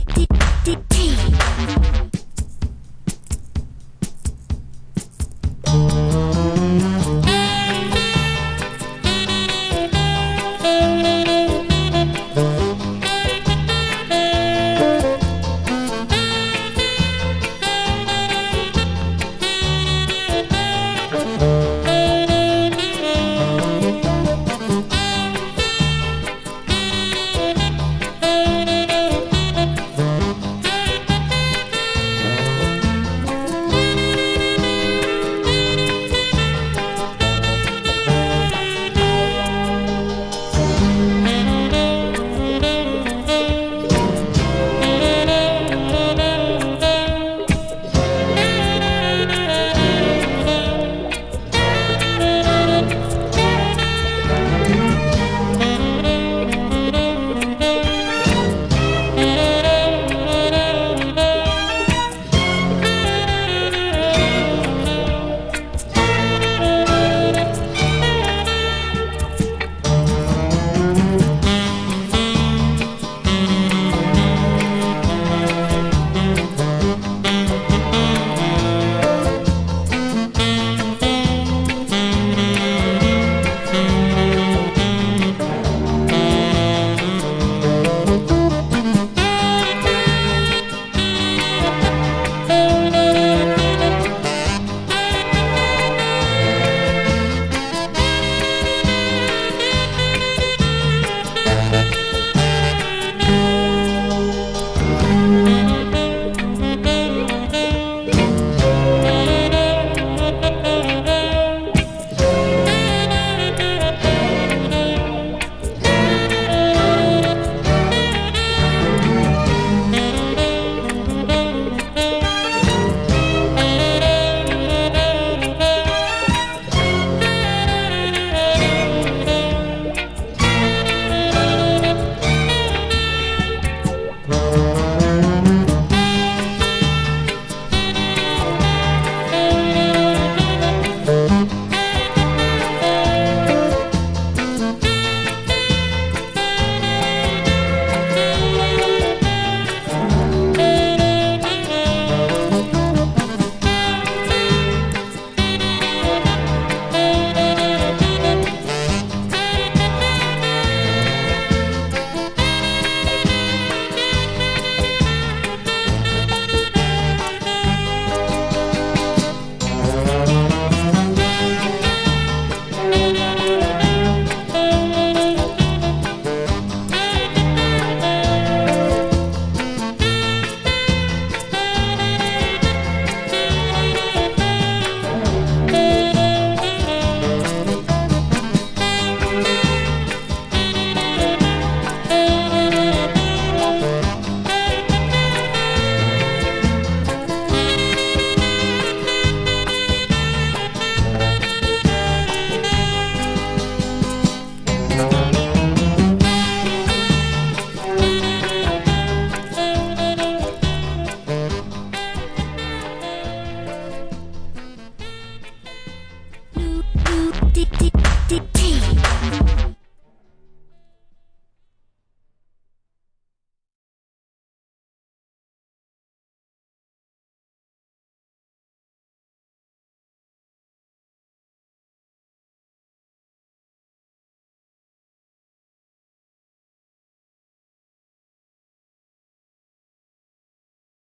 T T